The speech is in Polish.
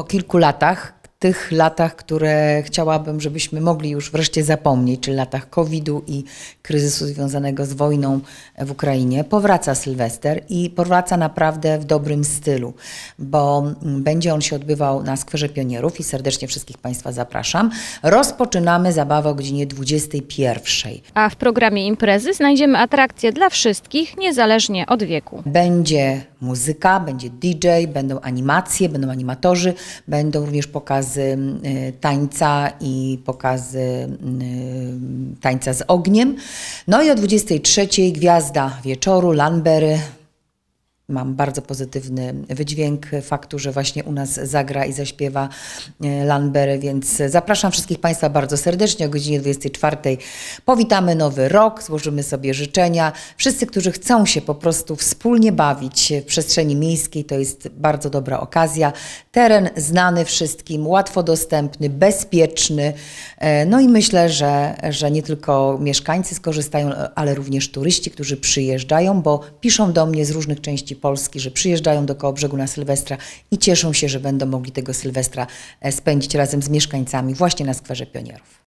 Po kilku latach, tych latach, które chciałabym, żebyśmy mogli już wreszcie zapomnieć, czyli latach COVID-u i kryzysu związanego z wojną w Ukrainie, powraca Sylwester i powraca naprawdę w dobrym stylu, bo będzie on się odbywał na Skwerze Pionierów i serdecznie wszystkich Państwa zapraszam. Rozpoczynamy zabawę o godzinie 21. A w programie imprezy znajdziemy atrakcje dla wszystkich, niezależnie od wieku. Będzie muzyka, będzie DJ, będą animacje, będą animatorzy, będą również pokazy y, tańca i pokazy y, tańca z ogniem. No i o 23 gwiazda wieczoru, Lanbery, Mam bardzo pozytywny wydźwięk faktu, że właśnie u nas zagra i zaśpiewa e, Lanbery, więc zapraszam wszystkich Państwa bardzo serdecznie o godzinie 24. Powitamy nowy rok, złożymy sobie życzenia. Wszyscy, którzy chcą się po prostu wspólnie bawić w przestrzeni miejskiej, to jest bardzo dobra okazja. Teren znany wszystkim, łatwo dostępny, bezpieczny. E, no i myślę, że, że nie tylko mieszkańcy skorzystają, ale również turyści, którzy przyjeżdżają, bo piszą do mnie z różnych części Polski, że przyjeżdżają do Kołobrzegu na Sylwestra i cieszą się, że będą mogli tego Sylwestra e, spędzić razem z mieszkańcami właśnie na Skwerze Pionierów.